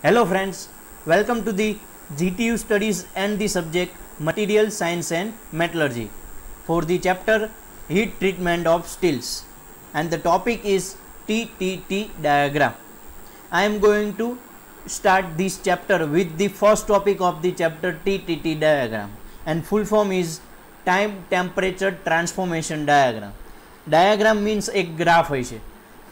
Hello friends, welcome to the GTU studies and the subject Material Science and Metallurgy for the chapter Heat Treatment of Steels and the topic is TTT diagram. I am going to start this chapter with the first topic of the chapter TTT diagram and full form is time temperature transformation diagram. Diagram means એક graph હોય છે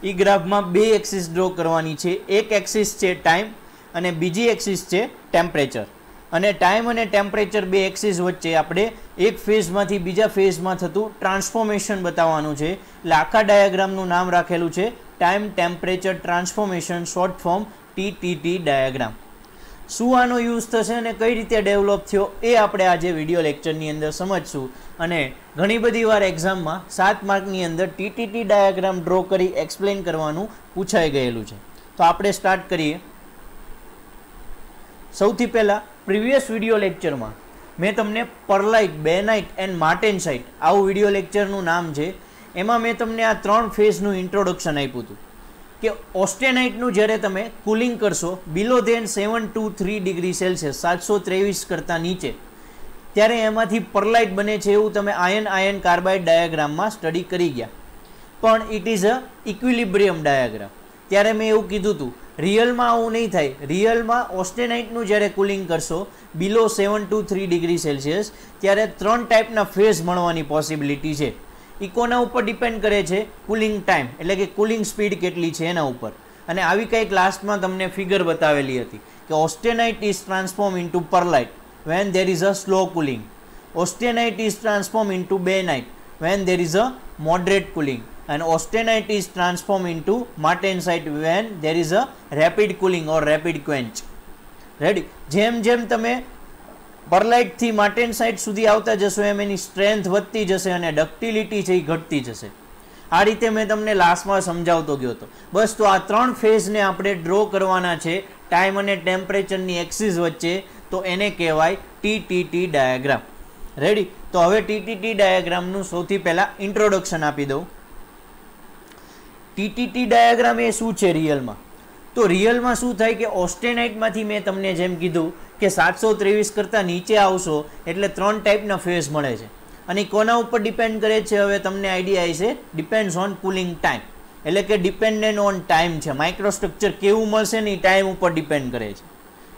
એ ગ્રાફમાં બે axis draw કરવાની છે એક axis છે time અને બીજી એક્સિસ છે ટેમ્પરેચર અને ટાઈમ અને ટેમ્પરેચર બે એક્સિસ વચ્ચે આપણે એક ફેઝમાંથી બીજા ફેઝમાં થતું ટ્રાન્સફોર્મેશન બતાવવાનું છે. એટલે આખા ડાયાગ્રામનું નામ રાખેલું છે time temperature transformation short form TTT diagram શું આનો યુઝ થશે અને કઈ રીતે ડેવલપ થયો એ આપણે આજે વીડિયો લેક્ચરની અંદર સમજશું. અને ઘણી બધી વાર એક્ઝામમાં સાત માર્કની અંદર ટીટીટી ડાયાગ્રામ ડ્રો કરી એક્સપ્લેન કરવાનું પૂછાઈ ગયેલું છે. તો આપણે સ્ટાર્ટ કરીએ. સૌથી પહેલાં પ્રીવિયસ વીડિયો લેક્ચરમાં મેં તમને પરલાઇટ બેનાઇટ એન્ડ માર્ટેનસાઇટ આવું વીડિયો લેક્ચરનું નામ છે. એમાં મેં તમને આ ત્રણ ફેઝનું ઇન્ટ્રોડક્શન આપ્યું હતું. કે ઓસ્ટેનાઇટનું જ્યારે તમે કુલિંગ કરશો below then seven two three degree Celsius, સાતસો ત્રેવીસ કરતાં નીચે, ત્યારે એમાંથી પરલાઇટ બને છે એવું તમે આયન આયન કાર્બાઇડ ડાયાગ્રામમાં સ્ટડી કરી ગયા. પણ it is a equilibrium diagram ત્યારે મેં એવું કીધું હતું, રિયલમાં આવું નહીં થાય. રિયલમાં ઓસ્ટેનાઇટનું જ્યારે કુલિંગ કરશો below seven two three degree Celsius ત્યારે ત્રણ ટાઈપના ફેઝ મળવાની પોસિબિલિટી છે. ઇકોના ઉપર ડિપેન્ડ કરે છે કુલિંગ ટાઈમ, એટલે કે કુલિંગ સ્પીડ કેટલી છે એના ઉપર. અને આવી કંઈક લાસ્ટમાં તમને ફિગર બતાવેલી હતી કે austenite is transform into pearlite when is a slow cooling austenite is transform into bainite when there is a moderate cooling. And austenite is transformed into martensite when there is a rapid cooling or rapid quench. Ready જેમ જેમ તમે પરલાઇટથી માર્ટેનસાઇટ સુધી આવતા જશો, એમ એની strength વધતી જશે અને ductility છે એ ઘટતી જશે. આ રીતે મેં તમને લાસ્ટમાં સમજાવતો ગયો હતો. બસ તો આ ત્રણ ફેઝને આપણે ડ્રો કરવાના છે ટાઈમ અને ટેમ્પરેચરની એક્સિસ વચ્ચે, તો એને કહેવાય ટીટીટી ડાયાગ્રામ રેડી તો હવે ટીટીટી ડાયાગ્રામનું સૌથી પહેલાં ઇન્ટ્રોડક્શન આપી દઉં. ટીટીટી ડાયાગ્રામ એ શું છે રિયલમાં તો રિયલમાં શું થાય કે ઓસ્ટેનાઇટમાંથી મેં તમને જેમ કીધું કે સાતસો ત્રેવીસ કરતાં નીચે આવશો, એટલે ત્રણ ટાઈપના ફેઝ મળે છે. અને કોના ઉપર ડિપેન્ડ કરે છે? હવે તમને આઈડિયા છે ડિપેન્ડ્સ ઓન કુલિંગ ટાઈમ એટલે કે ડિપેન્ડન્ટ ઓન ટાઈમ છે. માઇક્રોસ્ટ્રક્ચર કેવું મળશે ને એ ટાઈમ ઉપર ડિપેન્ડ કરે છે.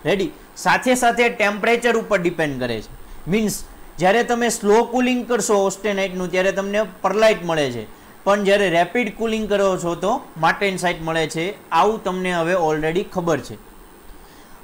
રેડી સાથે સાથે ટેમ્પરેચર ઉપર ડિપેન્ડ કરે છે. મીન્સ જ્યારે તમે સ્લો કુલિંગ કરશો ઓસ્ટેનાઇટનું ત્યારે તમને પરલાઇટ મળે છે. પણ જ્યારે રેપિડ કુલિંગ કરો છો તો માર્ટેનસાઇટ મળે છે. આવું તમને હવે ઓલરેડી ખબર છે.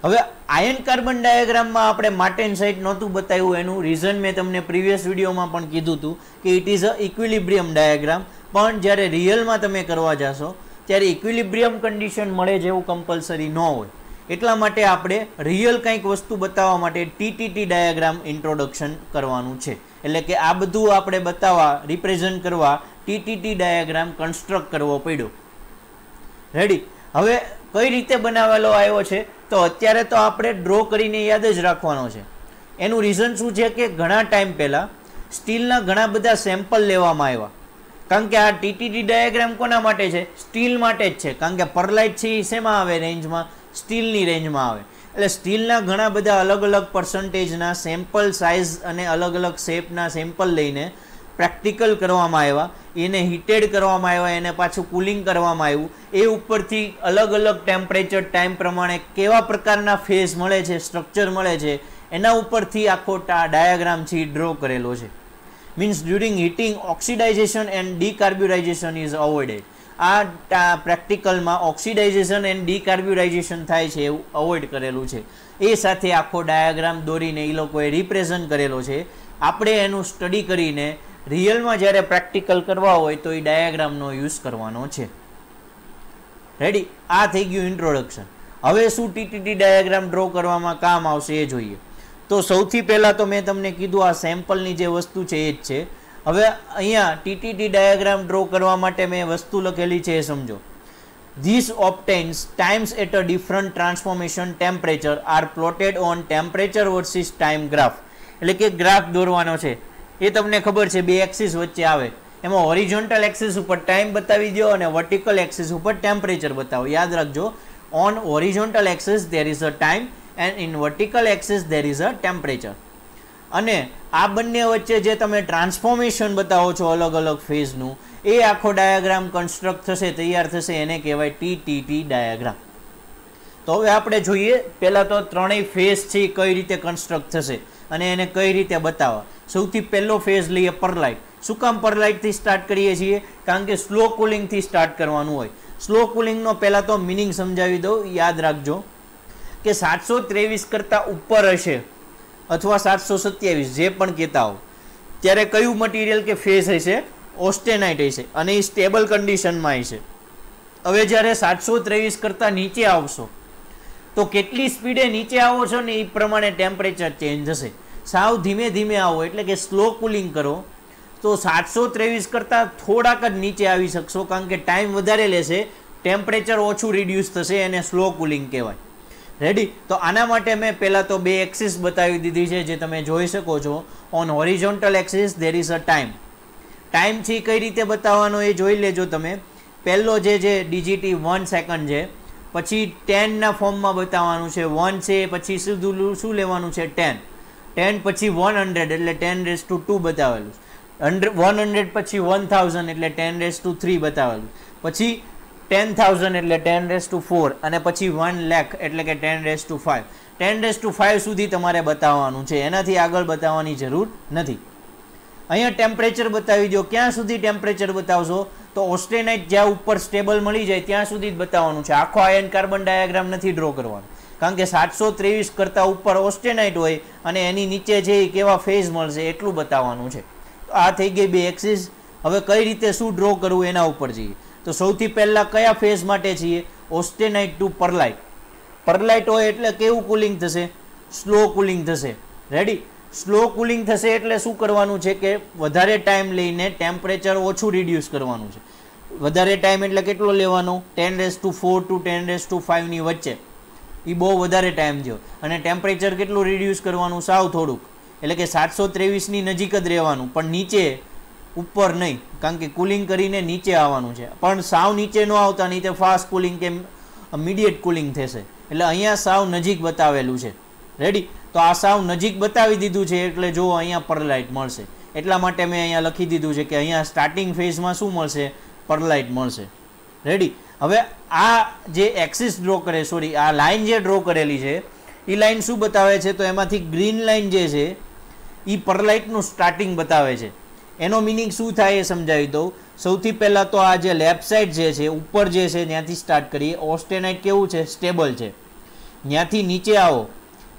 હવે આયન કાર્બન ડાયાગ્રામમાં આપણે માર્ટેનસાઇટ નહોતું બતાવ્યું. એનું રીઝન મેં તમને પ્રીવિયસ વિડીયોમાં પણ કીધું હતું કે it is a equilibrium diagram પણ જ્યારે રિયલમાં તમે કરવા જશો, ત્યારે ઇક્વિલિબ્રિયમ કન્ડિશન મળે જેવું કમ્પલસરી ન હોય. એટલા માટે આપણે રિયલ કંઈક વસ્તુ બતાવવા માટે ટીટીટી ડાયાગ્રામ ઇન્ટ્રોડક્શન કરવાનું છે. એટલે કે આ બધું આપણે બતાવવા રિપ્રેઝન્ટ કરવા ટીટીટી ડાયાગ્રામ કન્સ્ટ્રક્ટ કરવો પડ્યો. રેડી હવે કઈ રીતે બનાવેલો આવ્યો છે? તો અત્યારે તો આપણે ડ્રો કરીને યાદ જ રાખવાનો છે. એનું રીઝન શું છે કે ઘણા ટાઈમ પહેલાં સ્ટીલના ઘણા બધા સેમ્પલ લેવામાં આવ્યા. કારણ કે આ ટીટીટી ડાયાગ્રામ કોના માટે છે? સ્ટીલ માટે જ છે. કારણ કે પરલાઇટ છે એ શેમાં આવે? રેન્જમાં સ્ટીલની રેન્જમાં આવે. એટલે સ્ટીલના ઘણા બધા અલગ અલગ પર્સન્ટેજના સેમ્પલ સાઇઝ અને અલગ અલગ શેપના સેમ્પલ લઈને પ્રેક્ટિકલ કરવામાં આવ્યા, એને હીટેડ કરવામાં આવ્યા, એને પાછું કુલિંગ કરવામાં આવ્યું. એ ઉપરથી અલગ અલગ ટેમ્પરેચર, ટાઈમ પ્રમાણે કેવા પ્રકારના ફેઝ મળે છે, સ્ટ્રક્ચર મળે છે, એના ઉપરથી આખો ડાયાગ્રામ છે ડ્રો કરેલો છે. Means during heating oxidization and decarburization is avoided આ પ્રેક્ટિકલમાં ઓક્સિડાઇઝેશન એન્ડ ડીકાર્બ્યુરાઇઝેશન થાય છે એવું અવોઇડ કરેલું છે. એ સાથે આખો ડાયાગ્રામ દોરીને એ લોકોએ રિપ્રેઝન્ટ કરેલો છે. આપણે એનું સ્ટડી કરીને રિયલમાં જ્યારે પ્રેક્ટિકલ કરવા હોય તો એ ડાયાગ્રામનો યુઝ કરવાનો છે. રેડી આ થઈ ગયું ઇન્ટ્રોડક્શન હવે શું ટીટીટી ડાયાગ્રામ ડ્રો કરવામાં કામ આવશે એ જોઈએ. તો સૌથી પહેલાં તો મેં તમને કીધું આ સેમ્પલની જે વસ્તુ છે એ જ છે. હવે અહીંયા ટીટીટી ડાયાગ્રામ ડ્રો કરવા માટે મેં વસ્તુ લખેલી છે એ સમજો. This obtains times at a different transformation temperature are plotted on temperature versus time graph એટલે કે ગ્રાફ દોરવાનો છે. એ તમને ખબર છે, બે એક્સિસ વચ્ચે આવે. એમાં ઓરિજોન્ટલ એક્સિસ ઉપર ટાઈમ બતાવી દો અને વર્ટિકલ એક્સિસ ઉપર ટેમ્પરેચર બતાવો. યાદ રાખજો on horizontal axis there is a time and in vertical axis there is a temperature અને આ બંને વચ્ચે જે તમે ટ્રાન્સફોર્મેશન બતાવો છો અલગ અલગ ફેઝનું એ આખો ડાયાગ્રામ કન્સ્ટ્રક્ટ થશે, તૈયાર થશે, એને કહેવાય ટી ટી ટી ડાયાગ્રામ તો હવે આપણે જોઈએ, પહેલાં તો ત્રણેય ફેઝ છે કઈ રીતે કન્સ્ટ્રક્ટ થશે અને એને કઈ રીતે બતાવવા. સૌથી પહેલો ફેઝ લઈએ પરલાઇટ શું કામ પરલાઇટથી સ્ટાર્ટ કરીએ છીએ? કારણ કે સ્લો કુલિંગથી સ્ટાર્ટ કરવાનું હોય. સ્લો કુલિંગનો પહેલાં તો મિનિંગ સમજાવી દઉં. યાદ રાખજો કે સાતસો ત્રેવીસ કરતાં ઉપર હશે અથવા સાતસો સત્યાવીસ, જે પણ કહેતા હો. ત્યારે કયું મટીરિયલ કે ફેઝ હશે? ઓસ્ટેનાઇટ હશે અને એ સ્ટેબલ કન્ડિશનમાં હશે. હવે જ્યારે સાતસો ત્રેવીસ કરતાં નીચે આવશો, તો કેટલી સ્પીડે નીચે આવો છો ને એ પ્રમાણે ટેમ્પરેચર ચેન્જ થશે સાવ ધીમે ધીમે આવો, એટલે કે સ્લો કુલિંગ કરો, તો સાતસો ત્રેવીસ કરતાં થોડાક જ નીચે આવી શકશો, કારણ કે ટાઈમ વધારે લેશે ટેમ્પરેચર ઓછું રિડ્યુસ થશે, એને સ્લો કુલિંગ કહેવાય. રેડી તો આના માટે મેં પહેલાં તો બે એક્સિસ બતાવી દીધી છે, જે તમે જોઈ શકો છો. On horizontal axis there is a time time છે કઈ રીતે બતાવવાનો એ જોઈ લેજો તમે. પહેલો જે છે ડિજિટી વન સેકન્ડ છે. પછી ટેનના ફોર્મમાં બતાવવાનું છે વન છે, પછી સીધું શું લેવાનું છે ટેન ટેન પછી વન હંડ્રેડ એટલે ટેન રેસ ટુ ટુ બતાવેલું. હંડ્રેડ વન હંડ્રેડ પછી વન થાઉઝન્ડ એટલે ટેન રેસ ટુ થ્રી બતાવેલું. પછી ટેન થાઉઝન્ડ એટલે ટેન રેસ ટુ ફોર અને પછી વન લેખ એટલે કે ten raise to five ten raise to five સુધી તમારે બતાવવાનું છે. એનાથી આગળ બતાવવાની જરૂર નથી. અહીંયા ટેમ્પરેચર બતાવી દો. ક્યાં સુધી ટેમ્પરેચર બતાવશો? તો ઓસ્ટેનાઇટ જ્યાં ઉપર સ્ટેબલ મળી જાય ત્યાં સુધી જ બતાવવાનું છે. આખો આયન કાર્બન ડાયાગ્રામ નથી ડ્રો કરવાનો. કારણ કે સાતસો ત્રેવીસ કરતાં ઉપર ઓસ્ટેનાઇટ હોય અને એની નીચે એ કેવા ફેઝ મળશે એટલું બતાવવાનું છે. આ થઈ ગઈ બે એક્સિસ હવે કઈ રીતે શું ડ્રો કરવું એના ઉપર જઈએ. તો સૌથી પહેલાં કયા ફેઝ માટે છીએ? ઓસ્ટેનાઇટ ટુ પરલાઇટ પરલાઇટ હોય એટલે કેવું કુલિંગ થશે? સ્લો કુલિંગ થશે. રેડી સ્લો કુલિંગ થશે એટલે શું કરવાનું છે કે વધારે ટાઈમ લઈને ટેમ્પરેચર ઓછું રિડ્યુસ કરવાનું છે. વધારે ટાઈમ એટલે કેટલો લેવાનો? Ten raise to four to ten raise to ફાઇવની વચ્ચે. એ બહુ વધારે ટાઈમ થયો અને ટેમ્પરેચર કેટલું રિડ્યુસ કરવાનું? સાવ થોડુંક. એટલે કે સાતસો ત્રેવીસની નજીક જ રહેવાનું. પણ નીચે ઉપર નહીં. કારણ કે કુલિંગ કરીને નીચે આવવાનું છે. પણ સાવ નીચે ન આવતા, નહીં તે ફાસ્ટ કુલિંગ કે ઇમિડિયેટ કુલિંગ થશે. એટલે અહીંયા સાવ નજીક બતાવેલું છે. રેડી તો આ સાવ નજીક બતાવી દીધું છે, એટલે જો અહીંયા પરલાઇટ મળશે. એટલા માટે મેં અહીંયા લખી દીધું છે કે અહીંયા સ્ટાર્ટિંગ ફેઝમાં શું મળશે? પરલાઇટ મળશે. રેડી હવે આ જે એક્સિસ ડ્રો કરે સોરી આ લાઇન જે ડ્રો કરેલી છે એ લાઇન શું બતાવે છે? તો એમાંથી ગ્રીન લાઇન જે છે એ પરલાઇટનું સ્ટાર્ટિંગ બતાવે છે. એનો મિનિંગ શું થાય એ સમજાવી દઉં. સૌથી પહેલાં તો આ જે લેફ્ટ સાઈડ જે છે, ઉપર જે છે, ત્યાંથી સ્ટાર્ટ કરીએ. ઓસ્ટેનાઇટ કેવું છે? સ્ટેબલ છે. ત્યાંથી નીચે આવો.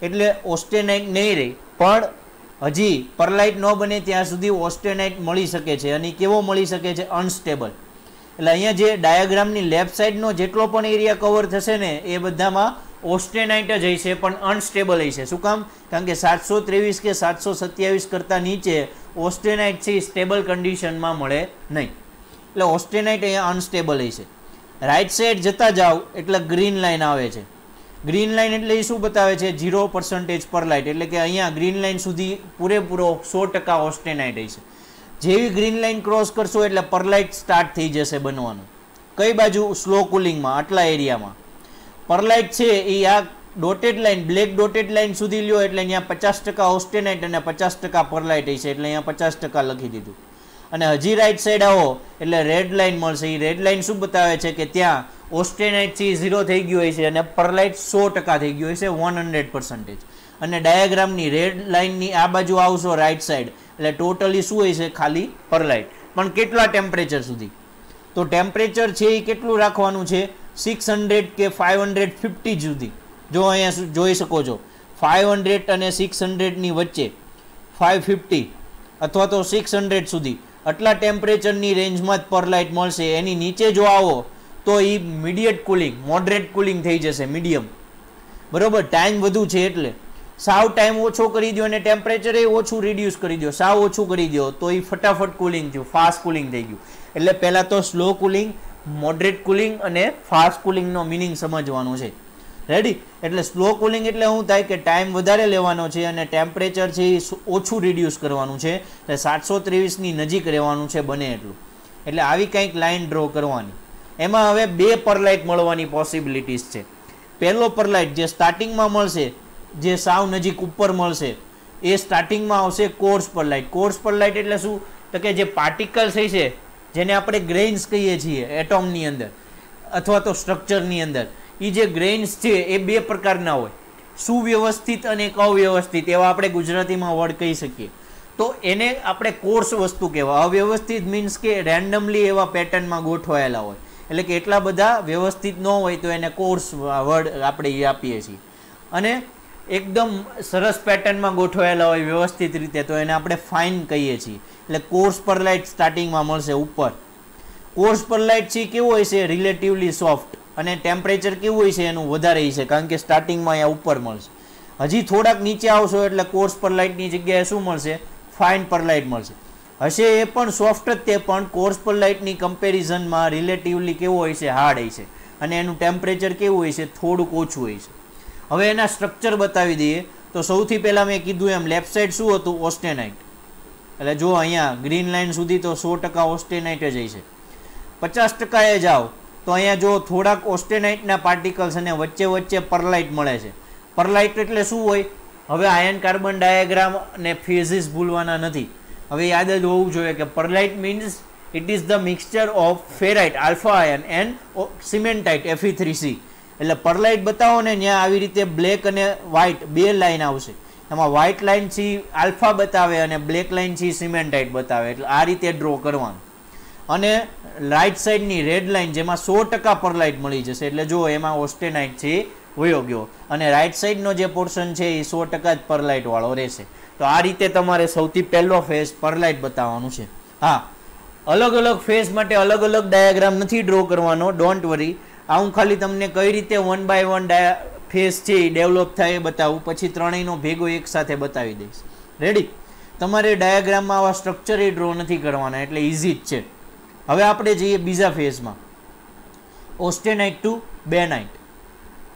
એટલે ઓસ્ટેનાઇટ નહીં રહી. પણ હજી પરલાઇટ ન બને ત્યાં સુધી ઓસ્ટેનાઇટ મળી શકે છે. અને કેવો મળી શકે છે? અનસ્ટેબલ એટલે અહીંયા જે ડાયાગ્રામની લેફ્ટ સાઈડનો જેટલો પણ એરિયા કવર થશે ને, એ બધામાં ઓસ્ટેનાઇટ જ હશે, પણ અનસ્ટેબલ હશે. શું કામ? કારણ કે સાતસો ત્રેવીસ કે સાતસો સત્યાવીસ કરતાં નીચે ઓસ્ટેનાઇટ છે સ્ટેબલ કન્ડિશનમાં મળે નહીં. એટલે ઓસ્ટેનાઇટ અહીંયા અનસ્ટેબલ હશે. રાઈટ સાઈડ જતા જાઓ, એટલે ગ્રીન લાઇન આવે છે. ગ્રીન લાઇન એટલે એ શું બતાવે છે? ઝીરો પર્સન્ટેજ પર લાઇટ એટલે કે અહીંયા ગ્રીન લાઇન સુધી પૂરેપૂરો સો ટકા ઓસ્ટેનાઇટ હશે. જેવી ગ્રીન લાઇન ક્રોસ કરશો એટલે પરલાઇટ સ્ટાર્ટ થઈ જશે બનવાનું. કઈ બાજુ? સ્લો કુલિંગમાં આટલા એરિયામાં પરલાઇટ છે એ આ dotted line black dotted line સુધી લ્યો એટલે અહીંયા પચાસ ટકા ઓસ્ટેનાઇટ અને પચાસ ટકા પરલાઇટ હશે એટલે અહીંયા પચાસ ટકા લખી દીધું. અને હજી રાઈટ સાઈડ આવો એટલે રેડ લાઇન મળશે. એ રેડ લાઇન શું બતાવે છે કે ત્યાં ઓસ્ટેનાઇટ છે ઝીરો થઈ ગયું હોય છે અને પરલાઇટ સો ટકા થઈ ગયું હોય છે વન હંડ્રેડ પર્સન્ટેજ અને ડાયાગ્રામની રેડ લાઇનની આ બાજુ આવશો રાઈટ સાઈડ એટલે ટોટલી શું હોય છે? ખાલી પરલાઇટ પણ કેટલા ટેમ્પરેચર સુધી? તો ટેમ્પરેચર છે એ કેટલું રાખવાનું છે? સિક્સ હંડ્રેડ કે ફાઇવ હંડ્રેડ ફિફ્ટી સુધી. જો અહીંયા જોઈ શકો છો. ફાઇવ હંડ્રેડ અને સિક્સ હંડ્રેડની વચ્ચે ફાઇવ ફિફ્ટી અથવા તો સિક્સ હંડ્રેડ સુધી. આટલા ટેમ્પરેચરની રેન્જમાં જ પરલાઇટ મળશે. એની નીચે જો આવો, તો immediate cooling moderate cooling થઈ જશે મીડિયમ બરોબર? ટાઈમ વધુ છે એટલે. સાવ ટાઈમ ઓછો કરી દો અને ટેમ્પરેચર એ ઓછું રિડ્યુસ કરી દો સાવ ઓછું કરી દો તો એ ફટાફટ કુલિંગ થયું. ફાસ્ટ કુલિંગ થઈ ગયું. એટલે પહેલાં તો સ્લો કુલિંગ મોડરેટ કુલિંગ અને ફાસ્ટ કુલિંગનો મિનિંગ સમજવાનો છે. રેડી એટલે સ્લો કુલિંગ એટલે શું થાય કે ટાઈમ વધારે લેવાનો છે અને ટેમ્પરેચર છે એ ઓછું રિડ્યુસ કરવાનું છે. એટલે સાતસો ત્રેવીસની નજીક રહેવાનું છે બને એટલું. એટલે આવી કંઈક લાઇન ડ્રો કરવાની. એમાં હવે બે પરલાઇટ મળવાની પોસિબિલિટીઝ છે. પહેલો પરલાઇટ જે સ્ટાર્ટિંગમાં મળશે જે સાવ નજીક ઉપર મળશે, એ સ્ટાર્ટિંગમાં આવશે કોર્સ પરલાઇટ કોર્સ પરલાઇટ એટલે શું? તો કે જે પાર્ટિકલ્સ થઈ છે, જેને આપણે ગ્રેઇન્સ કહીએ છીએ એટોમની અંદર, અથવા તો સ્ટ્રક્ચરની અંદર. એ જે ગ્રેઇન્સ છે, એ બે પ્રકારના હોય. સુવ્યવસ્થિત અને અવ્યવસ્થિત, એવા આપણે ગુજરાતીમાં વર્ડ કહી શકીએ. તો એને આપણે કોર્સ વસ્તુ કહેવાય. અવ્યવસ્થિત મીન્સ કે રેન્ડમલી એવા પેટર્નમાં ગોઠવાયેલા હોય. એટલે કે એટલા બધા વ્યવસ્થિત ન હોય તો એને કોર્સ વર્ડ આપણે એ આપીએ છીએ. અને એકદમ સરસ પેટર્નમાં ગોઠવાયેલા હોય વ્યવસ્થિત રીતે, તો એને આપણે ફાઇન કહીએ છીએ. એટલે કોર્સ પર લાઇટ સ્ટાર્ટિંગમાં મળશે ઉપર. કોર્સ પર લાઇટ છે કેવું હોય છે? રિલેટિવલી સોફ્ટ અને ટેમ્પરેચર કેવું હોય છે? એનું વધારે છે, કારણ કે સ્ટાર્ટિંગમાં અહીંયા ઉપર મળશે. હજી થોડાક નીચે આવશો એટલે કોર્સ પર લાઇટની જગ્યાએ શું મળશે? ફાઇન પર લાઇટ મળશે. હશે એ પણ સોફ્ટ જ તે, પણ કોર્સ પર લાઇટની કમ્પેરિઝનમાં રિલેટિવલી કેવું હોય છે? હાર્ડ હોય છે. અને એનું ટેમ્પરેચર કેવું હોય છે? થોડુંક ઓછું હોય છે. હવે એના સ્ટ્રક્ચર બતાવી દઈએ. તો સૌથી પહેલાં મેં કીધું એમ લેફ્ટ સાઈડ શું હતું? ઓસ્ટેનાઇટ એટલે જો અહીંયા ગ્રીન લાઇન સુધી તો સો ટકા ઓસ્ટેનાઇટ જ છે પચાસ ટકાએ જાઓ તો અહીંયા જો થોડાક ઓસ્ટેનાઇટના પાર્ટિકલ્સ અને વચ્ચે વચ્ચે પરલાઇટ મળે છે. પરલાઇટ એટલે શું હોય? હવે આયન કાર્બન ડાયાગ્રામ અને ફેઝિસ ભૂલવાના નથી. હવે યાદ જ હોવું જોઈએ કે pearlite means it is the mixture of ferrite alpha iron and cementite Fe three C એટલે પરલાઇટ બતાવો ને, ત્યાં આવી રીતે બ્લેક અને વ્હાઇટ, બે લાઇન આવશે. એમાં વ્હાઇટ લાઇન છે આલ્ફા બતાવે અને બ્લેક લાઇન છે સિમેન્ટાઇટ બતાવે. એટલે આ રીતે ડ્રો કરવાનું. અને રાઇટ સાઈડની રેડ લાઇન જેમાં સો ટકા પરલાઇટ મળી જશે. એટલે જો એમાં ઓસ્ટેનાઇટ છે વયો ગયો. અને રાઇટ સાઈડનો જે પોર્શન છે, એ સો ટકા જ પરલાઇટવાળો રહેશે. તો આ રીતે તમારે સૌથી પહેલો ફેસ પરલાઇટ બતાવવાનું છે. હા. અલગ અલગ ફેસ માટે અલગ અલગ ડાયાગ્રામ નથી ડ્રો કરવાનો. Don't worry. આ હું ખાલી તમને કઈ રીતે વન બાય વન ફેઝ છે એ ડેવલપ થાય એ બતાવું. પછી ત્રણેયનો ભેગો એક સાથે બતાવી દઈશ. રેડી તમારે ડાયાગ્રામમાં આવા સ્ટ્રક્ચર એ ડ્રો નથી કરવાના, એટલે ઇઝી જ છે. હવે આપણે જઈએ બીજા ફેઝમાં ઓસ્ટેનાઇટ ટુ બેનાઇટ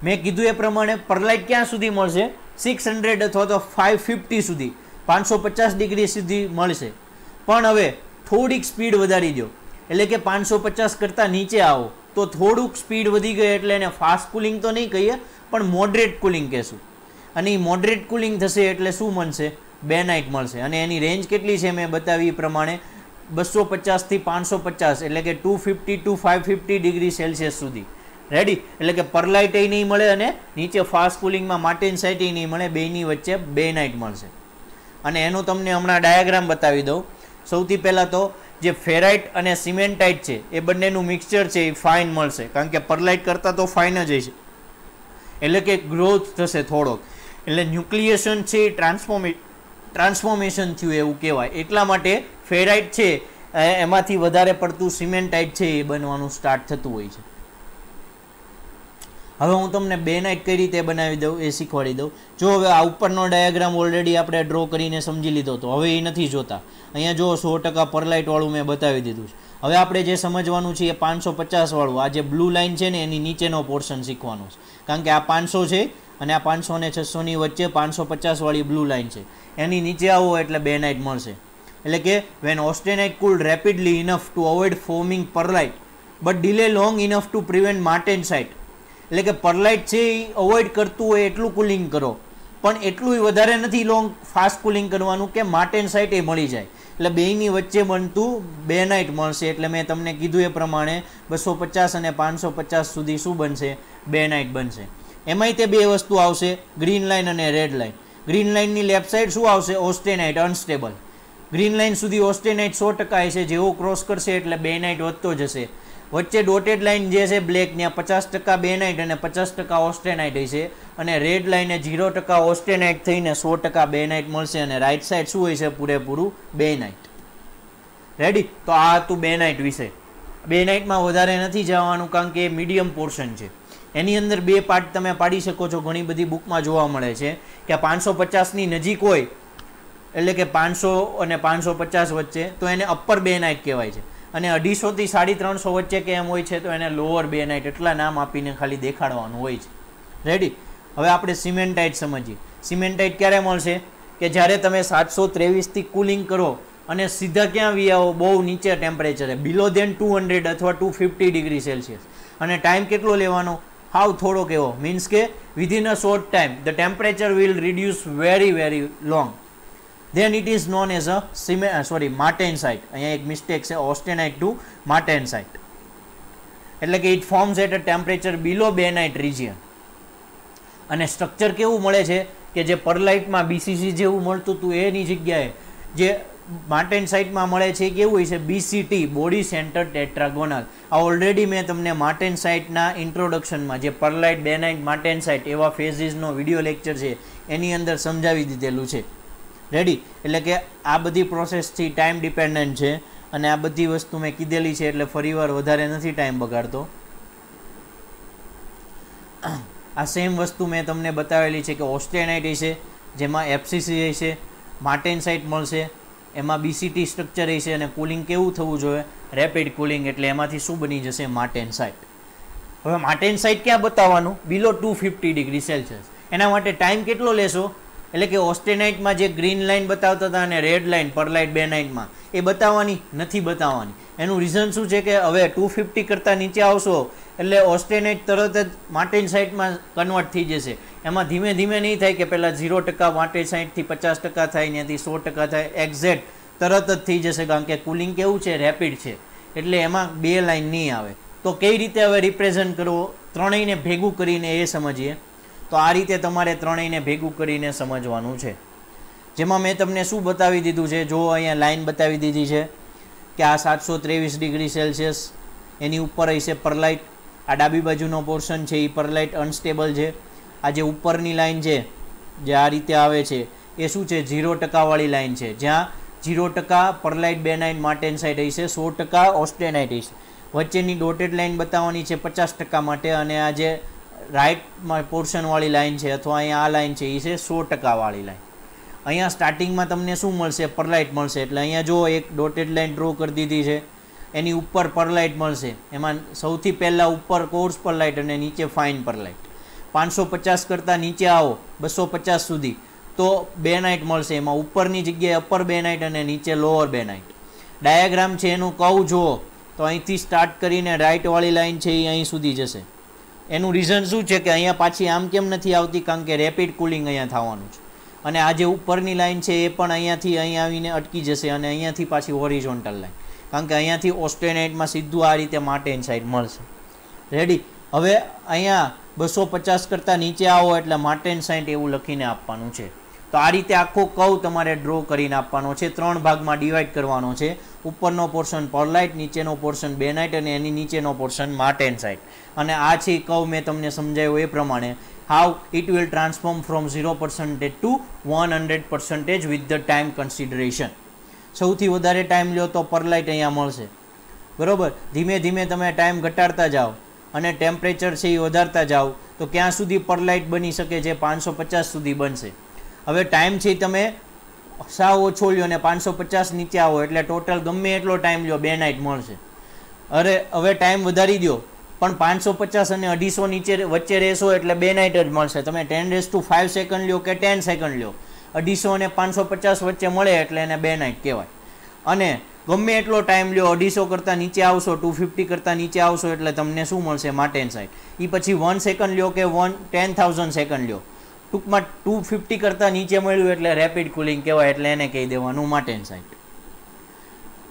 મેં કીધું એ પ્રમાણે પરલાઇટ ક્યાં સુધી મળશે? સિક્સ હંડ્રેડ અથવા તો ફાઇવ ફિફ્ટી સુધી. પાંચસો પચાસ ડિગ્રી સુધી મળશે. પણ હવે થોડીક સ્પીડ વધારી દો. એટલે કે પાંચસો પચાસ કરતાં નીચે આવો. તો થોડુંક સ્પીડ વધી ગઈ એટલે એને ફાસ્ટ કુલિંગ તો નહીં કહીએ, પણ મોડરેટ કુલિંગ કહેશું. અને એ મોડરેટ કુલિંગ થશે એટલે શું મળશે? બે નાઇટ મળશે. અને એની રેન્જ કેટલી છે મેં બતાવી એ પ્રમાણે બસો પચાસથી પાંચસો પચાસ, એટલે કે two fifty to five fifty degree Celsius સુધી. રેડી એટલે કે પરલાઇટ નહીં મળે અને નીચે ફાસ્ટ કુલિંગમાં માર્ટિન સાઇટ નહીં મળે બેની વચ્ચે બે નાઇટ મળશે. અને એનું તમને હમણાં ડાયાગ્રામ બતાવી દઉં. સૌથી પહેલાં તો જે ફેરાઇટ અને સિમેન્ટાઇટ છે, એ બંનેનું મિક્સચર છે, એ ફાઇન મળશે. કારણ કે પરલાઇટ કરતાં તો ફાઇન જ છે. એટલે કે ગ્રોથ થશે થોડોક. એટલે ન્યુક્લિએશન છે, એ ટ્રાન્સફોર્મે ટ્રાન્સફોર્મેશન થયું એવું કહેવાય. એટલા માટે ફેરાઇટ છે એમાંથી વધારે પડતું સિમેન્ટાઇટ છે, એ બનવાનું સ્ટાર્ટ થતું હોય છે. હવે હું તમને બે નાઇટ કઈ રીતે બનાવી દઉં એ શીખવાડી દઉં. જો હવે આ ઉપરનો ડાયાગ્રામ ઓલરેડી આપણે ડ્રો કરીને સમજી લીધો હતો હવે એ નથી જોતા. અહીંયા જો સો ટકા પરલાઇટવાળું મેં બતાવી દીધું છે. હવે આપણે જે સમજવાનું છે એ પાંચસો પચાસવાળું આ જે બ્લુ લાઇન છે ને એની નીચેનો પોર્શન શીખવાનો છે. કારણ કે આ પાંચસો છે અને આ પાંચસો ને છસોની વચ્ચે પાંચસો પચાસવાળી બ્લુ લાઇન છે. એની નીચે આવો એટલે બે નાઇટ મળશે. એટલે કે when austenite cool rapidly enough to avoid forming pearlite but delay long enough to prevent martensite એટલે કે પરલાઇટ છે એ અવોઇડ કરતું હોય એટલું કુલિંગ કરો. પણ એટલું વધારે નથી લોંગ ફાસ્ટ કુલિંગ કરવાનું કે માટેન સાઇટ એ મળી જાય. એટલે બેની વચ્ચે બનતું બે નાઇટ મળશે. એટલે મેં તમને કીધું એ પ્રમાણે બસો પચાસ અને પાંચસો પચાસ સુધી શું બનશે? બે નાઇટ બનશે. એમાંય તે બે વસ્તુ આવશે ગ્રીન લાઇન અને રેડ લાઇન ગ્રીન લાઇનની લેફ્ટ સાઈડ શું આવશે? ઓસ્ટેનાઇટ અનસ્ટેબલ ગ્રીન લાઇન સુધી ઓસ્ટેનાઇટ સો ટકા છે જેવો ક્રોસ કરશે એટલે બે નાઇટ વધતો જશે. વચ્ચે ડોટેડ લાઇન જે છે બ્લેક ત્યાં પચાસ ટકા બે નાઇટ અને પચાસ ટકા ઓસ્ટેનાઇટ હશે અને રેડ લાઈને ઝીરો ટકા ઓસ્ટેનાઇટ થઈને સો ટકા બે નાઇટ મળશે અને રાઈટ સાઈડ શું હોય છે? પૂરેપૂરું બે નાઇટ રેડી તો આ હતું બે નાઇટ વિશે. બે નાઇટમાં વધારે નથી જવાનું કારણ કે એ મીડિયમ પોર્શન છે. એની અંદર બે પાર્ટ તમે પાડી શકો છો. ઘણી બધી બુકમાં જોવા મળે છે કે પાંચસો પચાસની નજીક હોય, એટલે કે પાંચસો અને પાંચસો પચાસ વચ્ચે, તો એને અપર બે નાઇટ કહેવાય છે. અને અઢીસોથી સાડી ત્રણસો વચ્ચે કેમ હોય છે, તો એને લોઅર બે નાઇટ એટલા નામ આપીને ખાલી દેખાડવાનું હોય છે. રેડી હવે આપણે સિમેન્ટાઇટ સમજીએ. સિમેન્ટાઇટ ક્યારે મળશે? કે જ્યારે તમે સાતસો ત્રેવીસથી કુલિંગ કરો અને સીધા ક્યાં વી આવો? બહુ નીચે ટેમ્પરેચરે બિલો દેન ટુ હંડ્રેડ અથવા ટુ ફિફ્ટી ડિગ્રી સેલ્સિયસ અને ટાઈમ કેટલો લેવાનો? હાવ થોડોક એવો. મીન્સ કે within a short time the temperature will reduce very very long then it is known as a uh, sorry martensite અહીંયા એક mistake છે ઓસ્ટેનાઇટ ટુ માર્ટેનસાઇટ એટલે કે it forms at a temperature below bainite region અને structure કેવું મળે છે? કે જે પરલાઇટમાં બીસીસી જેવું મળતું હતું એની જગ્યાએ જે માર્ટેનસાઇટમાં મળે છે કેવું હોય છે? બીસીટી બોડી સેન્ટર ટેટ્રાગોનલ આ ઓલરેડી મેં તમને માર્ટેનસાઇટના ઇન્ટ્રોડક્શનમાં જે પરલાઇટ બેનાઇટ માર્ટેનસાઇટ એવા ફેઝિસનો વીડિયો લેક્ચર છે એની અંદર સમજાવી દીધેલું છે. રેડી એટલે કે આ બધી પ્રોસેસથી ટાઈમ ડિપેન્ડન્ટ છે અને આ બધી વસ્તુ મેં કીધેલી છે એટલે ફરીવાર વધારે નથી ટાઈમ બગાડતો. આ સેમ વસ્તુ મેં તમને બતાવેલી છે કે ઓસ્ટેનાઇટ છે જેમાં એફસીસી છે માર્ટેનસાઇટ મળશે, એમાં બીસીટી સ્ટ્રક્ચર છે અને કુલિંગ કેવું થવું જોઈએ? રેપિડ કુલિંગ એટલે એમાંથી શું બની જશે? માર્ટેનસાઇટ હવે માર્ટેનસાઇટ ક્યાં બતાવવાનું? Below two fifty degree Celsius એના માટે ટાઈમ કેટલો લેશો? એટલે કે ઓસ્ટેનાઇટમાં જે ગ્રીન લાઇન બતાવતા હતા અને રેડ લાઇન પરલાઇટ બે નાઇટમાં, એ બતાવવાની નથી બતાવવાની. એનું રીઝન શું છે કે હવે ટુ ફિફ્ટી કરતાં નીચે આવશો, એટલે ઓસ્ટેનાઇટ તરત જ માટેન સાઇટમાં કન્વર્ટ થઈ જશે. એમાં ધીમે ધીમે નહીં થાય કે પહેલાં ઝીરો ટકા માટે સાઇટથી પચાસ ટકા થાય ત્યાંથી સો ટકા થાય એક્ઝેક્ટ તરત જ થઈ જશે, કારણ કે કુલિંગ કેવું છે? રેપિડ છે. એટલે એમાં બે લાઇન નહીં આવે. તો કઈ રીતે હવે રિપ્રેઝન્ટ કરવો? ત્રણેયને ભેગું કરીને એ સમજીએ. તો આ રીતે તમારે ત્રણેયને ભેગું કરીને સમજવાનું છે. જેમાં મેં તમને શું બતાવી દીધું છે? જો અહીંયા લાઇન બતાવી દીધી છે કે આ સાતસો ત્રેવીસ ડિગ્રી સેલ્સિયસ, એની ઉપર હશે પરલાઇટ, આ ડાબી બાજુનો પોર્શન છે, એ પરલાઇટ અનસ્ટેબલ છે. આ જે ઉપરની લાઇન છે, જે આ રીતે આવે છે, એ શું છે? ઝીરો ટકાવાળી લાઇન છે. જ્યાં ઝીરો ટકા પરલાઇટ બેનાઇટ માર્ટેનસાઇટ હશે, સો ટકા ઓસ્ટેનાઇટ હશે. વચ્ચેની ડોટેડ લાઇન બતાવવાની છે પચાસ ટકા માટે અને આ જે રાઇટમાં પોર્શનવાળી લાઈન છે અથવા અહીંયા આ લાઈન છે એ છે સો ટકાવાળી લાઈન અહીંયા સ્ટાર્ટિંગમાં તમને શું મળશે? પરલાઇટ મળશે. એટલે અહીંયા જો એક ડોટેડ લાઈન ડ્રો કરી દીધી છે, એની ઉપર પરલાઇટ મળશે. એમાં સૌથી પહેલાં ઉપર કોર્સ પરલાઇટ અને નીચે ફાઇન પરલાઇટ પાંચસો પચાસ કરતાં નીચે આવો, બસો પચાસ સુધી. તો બે નાઇટ મળશે. એમાં ઉપરની જગ્યાએ અપર બે નાઇટ અને નીચે લોઅર બે નાઇટ ડાયાગ્રામ છે એનું કહું જુઓ. તો અહીંથી સ્ટાર્ટ કરીને રાઇટવાળી લાઇન છે એ અહીં સુધી જશે. એનું રીઝન શું છે કે અહીંયા પાછી આમ કેમ નથી આવતી? કારણ કે રેપિડ કુલિંગ અહીંયા થવાનું છે. અને આ જે ઉપરની લાઇન છે, એ પણ અહીંયાથી અહીંયા આવીને અટકી જશે અને અહીંયાથી પાછી હોરિઝોન્ટલ લાઇન કારણ કે અહીંયાથી ઓસ્ટેનાઇટમાં સીધું આ રીતે માટેન સાઈડ મળશે. રેડી હવે અહીંયા બસો પચાસ કરતાં નીચે આવો એટલે માટેન સાઈડ એવું લખીને આપવાનું છે. તો આ રીતે આખો કવ તમારે ડ્રો કરીને આપવાનો છે. ત્રણ ભાગમાં ડિવાઈડ કરવાનો છે. ઉપરનો પોર્શન પરલાઇટ નીચેનો પોર્શન બેનાઇટ અને એની નીચેનો પોર્શન માર્ટેન સાઇટ અને આ છે કવ મેં તમને સમજાયું એ પ્રમાણે. How it will transform from zero percentage to one hundred percentage with the time consideration સૌથી વધારે ટાઈમ લ્યો તો પરલાઇટ અહીંયા મળશે. બરાબર? ધીમે ધીમે તમે ટાઈમ ઘટાડતા જાઓ અને ટેમ્પરેચર છે એ વધારતા જાઓ, તો ક્યાં સુધી પરલાઇટ બની શકે છે? પાંચસો પચાસ સુધી બનશે. હવે ટાઈમ છે તમે સાવ ઓછો લ્યો ને પાંચસો પચાસ નીચે આવો, એટલે ટોટલ ગમે એટલો ટાઈમ લ્યો, બે નાઇટ મળશે. અરે, હવે ટાઈમ વધારી દો પણ પાંચસો પચાસ અને અઢીસો નીચે વચ્ચે રહેશો એટલે બે નાઇટ જ મળશે. તમે ten days to five second લ્યો કે ટેન સેકન્ડ લ્યો. અઢીસો અને પાંચસો પચાસ વચ્ચે મળે એટલે એને બે નાઇટ કહેવાય. અને ગમે એટલો ટાઈમ લ્યો, અઢીસો કરતાં નીચે આવશો ટુ ફિફ્ટી કરતાં નીચે આવશો, એટલે તમને શું મળશે? માટેન સાઇડ એ પછી વન સેકન્ડ લ્યો કે વન ટેન થાઉઝન્ડ સેકન્ડ લ્યો. ટૂંકમાં ટુ ફિફ્ટી કરતાં નીચે મળ્યું એટલે રેપિડ કુલિંગ કહેવાય એટલે એને કહી દેવાનું માટેન સાઇટ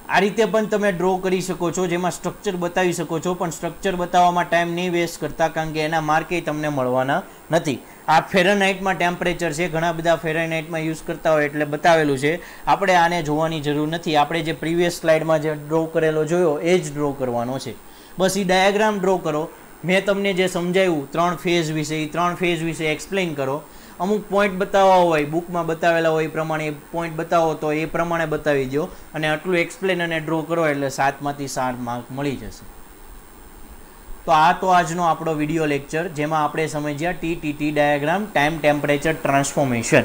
આ રીતે પણ તમે ડ્રો કરી શકો છો, જેમાં સ્ટ્રક્ચર બતાવી શકો છો, પણ સ્ટ્રક્ચર બતાવવામાં ટાઈમ નહીં વેસ્ટ કરતા, કારણ કે એના માર્કે તમને મળવાના નથી. આ ફેરનાઇટમાં ટેમ્પરેચર છે, ઘણા બધા ફેરનાઇટમાં યુઝ કરતા હોય એટલે બતાવેલું છે. આપણે આને જોવાની જરૂર નથી. આપણે જે પ્રીવિયસ સ્લાઇડમાં જે ડ્રો કરેલો જોયો, એ જ ડ્રો કરવાનો છે. બસ એ ડાયાગ્રામ ડ્રો કરો. મેં તમને જે સમજાવ્યું ત્રણ ફેઝ વિશે એ ત્રણ ફેઝ વિશે એક્સપ્લેન કરો. અમુક પોઈન્ટ બતાવવા હોય બુકમાં બતાવેલા હોય એ પ્રમાણે પોઈન્ટ બતાવો તો એ પ્રમાણે બતાવી દો અને આટલું એક્સપ્લેન અને ડ્રો કરો એટલે સાતમાંથી સાત માર્ક મળી જશે. તો આ તો આજનો આપણો વીડિયો લેક્ચર જેમાં આપણે સમજ્યા T T diagram time temperature transformation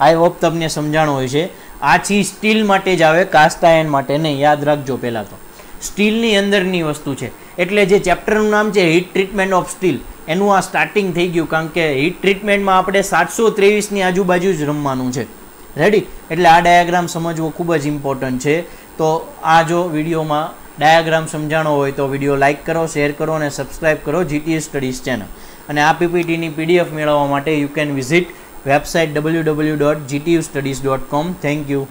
I hope તમને સમજાણું હોય છે આ ચીજ સ્ટીલ માટે જ આવે કાસ્ટ આયન માટે નહીં. યાદ રાખજો પહેલાં તો. સ્ટીલની અંદરની વસ્તુ છે. એટલે જે ચેપ્ટરનું નામ છે હીટ ટ્રીટમેન્ટ ઓફ સ્ટીલ એનું આ સ્ટાર્ટિંગ થઈ ગયું કારણ કે હીટ ટ્રીટમેન્ટમાં આપણે સાતસો ત્રેવીસની આજુબાજુ જ રમવાનું છે. રેડી એટલે આ ડાયાગ્રામ સમજવો ખૂબ જ ઇમ્પોર્ટન્ટ છે. તો આ જો વિડીયોમાં ડાયાગ્રામ સમજાણો હોય તો વીડિયો લાઇક કરો શેર કરો અને સબસ્ક્રાઇબ કરો જીટીએસ સ્ટડીઝ ચેનલ અને આ પીપીટીની પીડીએફ મેળવવા માટે you can visit website W W dot GTU studies dot com thank you